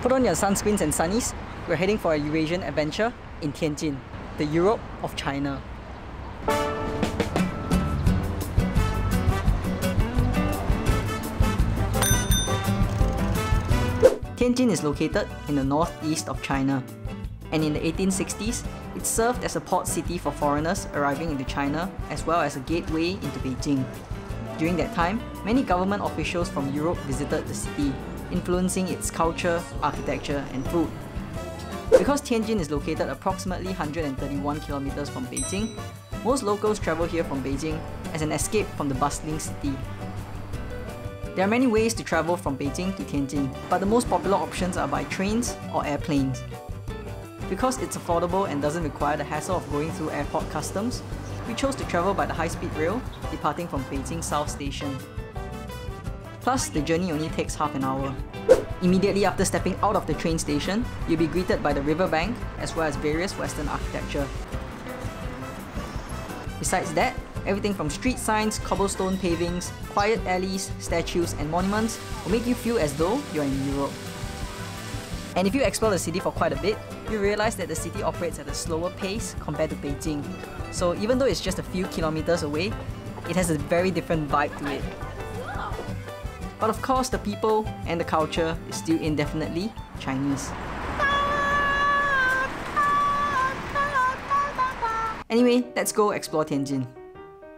Put on your sunscreens and sunnies. We're heading for a Eurasian adventure in Tianjin, the Europe of China. Tianjin is located in the northeast of China, and in the 1860s, it served as a port city for foreigners arriving into China as well as a gateway into Beijing. During that time, many government officials from Europe visited the city, influencing its culture, architecture, and food. Because Tianjin is located approximately 131 kilometers from Beijing, most locals travel here from Beijing as an escape from the bustling city. There are many ways to travel from Beijing to Tianjin, but the most popular options are by trains or airplanes. Because it's affordable and doesn't require the hassle of going through airport customs, we chose to travel by the high-speed rail, departing from Beijing South Station. Plus, the journey only takes half an hour. Immediately after stepping out of the train station, you'll be greeted by the riverbank as well as various Western architecture. Besides that, Everything from street signs, cobblestone pavings, quiet alleys, statues, and monuments will make you feel as though you're in Europe. And if you explore the city for quite a bit, you realize that the city operates at a slower pace compared to Beijing. So even though it's just a few kilometers away, it has a very different vibe to it. But of course, the people and the culture is still indefinitely Chinese. Anyway, let's go explore Tianjin.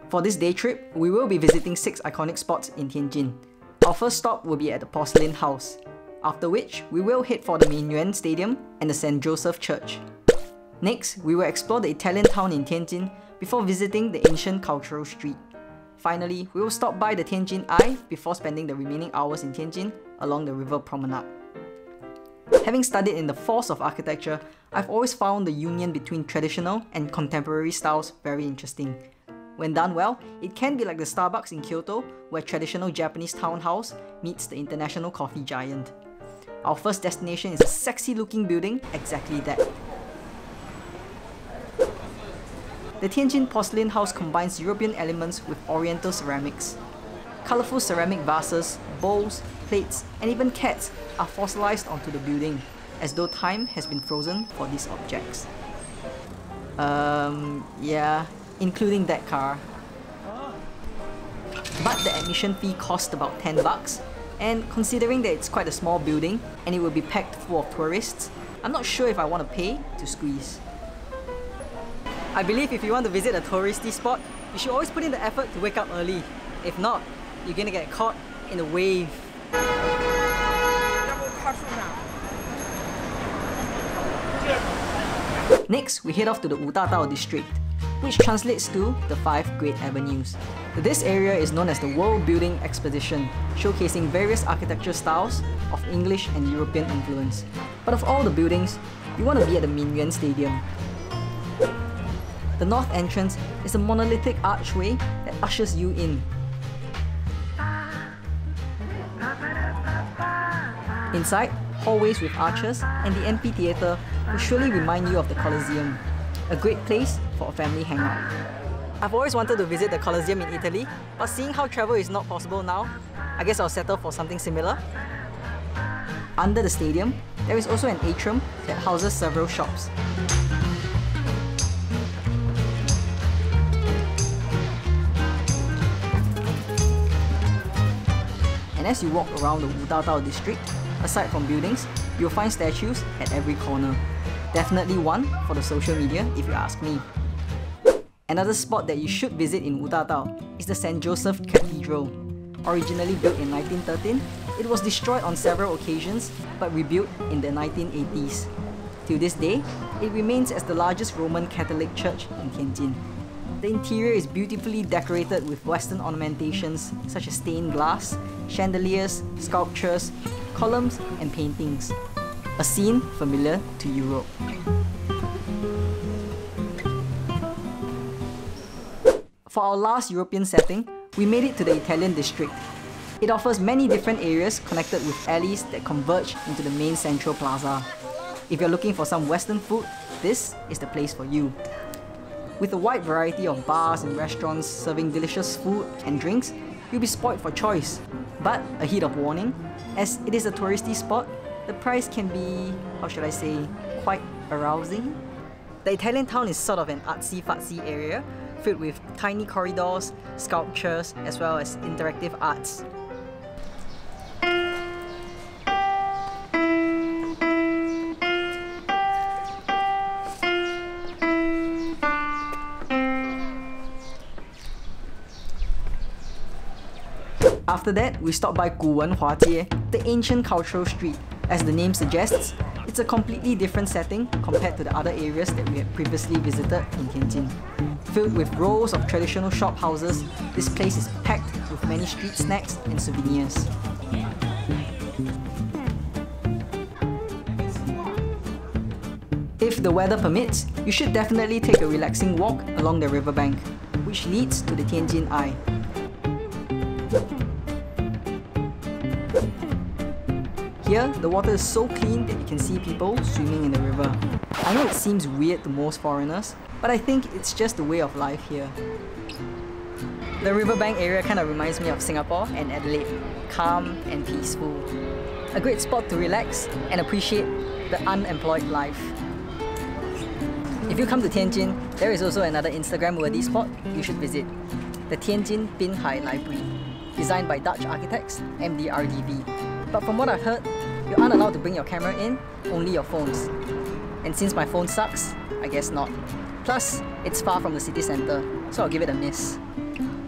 For this day trip, we will be visiting 6 iconic spots in Tianjin. Our first stop will be at the Porcelain House, after which we will head for the Minyuan Stadium and the St. Joseph Church. Next, we will explore the Italian town in Tianjin before visiting the ancient cultural street. Finally, we will stop by the Tianjin Eye before spending the remaining hours in Tianjin along the river promenade. Having studied in the force of architecture, I've always found the union between traditional and contemporary styles very interesting. When done well, it can be like the Starbucks in Kyoto, where traditional Japanese townhouse meets the international coffee giant. Our first destination is a sexy looking building, exactly that. The Tianjin Porcelain House combines European elements with Oriental ceramics. Colorful ceramic vases, bowls, plates, and even cats are fossilized onto the building, as though time has been frozen for these objects. Um, yeah, including that car. But the admission fee cost about 10 bucks, and considering that it's quite a small building and it will be packed full of tourists, I'm not sure if I want to pay to squeeze. I believe if you want to visit a touristy spot, you should always put in the effort to wake up early. If not, you're gonna get caught in a wave. Next, we head off to the Wudadao district which translates to the Five Great Avenues. This area is known as the World Building Exposition, showcasing various architecture styles of English and European influence. But of all the buildings, you want to be at the Minyuan Stadium. The north entrance is a monolithic archway that ushers you in. Inside, hallways with arches and the amphitheatre will surely remind you of the Colosseum a great place for a family hangout. I've always wanted to visit the Colosseum in Italy, but seeing how travel is not possible now, I guess I'll settle for something similar. Under the stadium, there is also an atrium that houses several shops. As you walk around the Wudadao district, aside from buildings, you'll find statues at every corner. Definitely one for the social media if you ask me. Another spot that you should visit in Wudadao is the St. Joseph Cathedral. Originally built in 1913, it was destroyed on several occasions but rebuilt in the 1980s. To this day, it remains as the largest Roman Catholic church in Tianjin. The interior is beautifully decorated with Western ornamentations such as stained glass, chandeliers, sculptures, columns, and paintings a scene familiar to Europe. For our last European setting, we made it to the Italian district. It offers many different areas connected with alleys that converge into the main central plaza. If you're looking for some Western food, this is the place for you. With a wide variety of bars and restaurants serving delicious food and drinks, you'll be spoilt for choice. But a hint of warning, as it is a touristy spot, the price can be, how should I say, quite arousing. The Italian town is sort of an artsy-fartsy area, filled with tiny corridors, sculptures, as well as interactive arts. After that, we stopped by Guwen Hua Jie, the ancient cultural street. As the name suggests, it's a completely different setting compared to the other areas that we had previously visited in Tianjin. Filled with rows of traditional shop houses, this place is packed with many street snacks and souvenirs. If the weather permits, you should definitely take a relaxing walk along the riverbank, which leads to the Tianjin Eye. Here, the water is so clean that you can see people swimming in the river. I know it seems weird to most foreigners, but I think it's just the way of life here. The riverbank area kind of reminds me of Singapore and Adelaide, calm and peaceful. A great spot to relax and appreciate the unemployed life. If you come to Tianjin, there is also another Instagram-worthy spot you should visit, the Tianjin Binhai Library, designed by Dutch architects MVRDV. But from what I've heard, you aren't allowed to bring your camera in, only your phones. And since my phone sucks, I guess not. Plus, it's far from the city centre, so I'll give it a miss.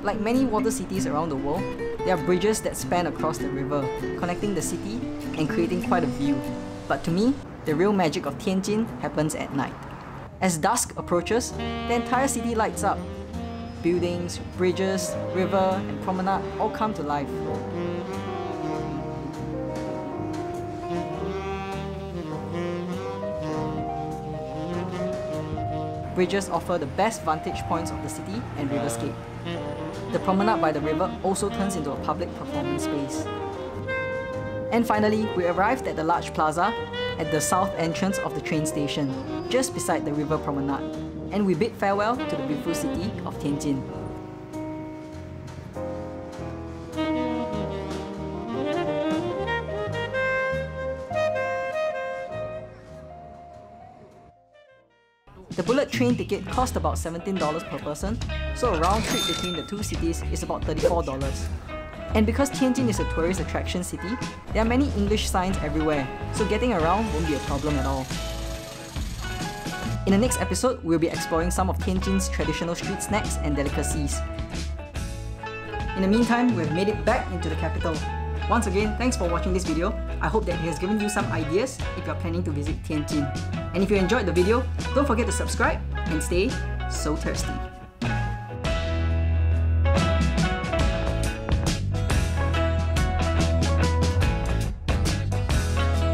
Like many water cities around the world, there are bridges that span across the river, connecting the city and creating quite a view. But to me, the real magic of Tianjin happens at night. As dusk approaches, the entire city lights up. Buildings, bridges, river, and promenade all come to life. Bridges offer the best vantage points of the city and riverscape. The promenade by the river also turns into a public performance space. And finally, we arrived at the large plaza at the south entrance of the train station, just beside the river promenade, and we bid farewell to the beautiful city of Tianjin. The bullet train ticket cost about $17 per person, so a round trip between the two cities is about $34. And because Tianjin is a tourist attraction city, there are many English signs everywhere, so getting around won't be a problem at all. In the next episode, we'll be exploring some of Tianjin's traditional street snacks and delicacies. In the meantime, we've made it back into the capital. Once again, thanks for watching this video. I hope that it has given you some ideas if you're planning to visit Tianjin. And if you enjoyed the video, don't forget to subscribe and stay so thirsty.